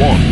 one.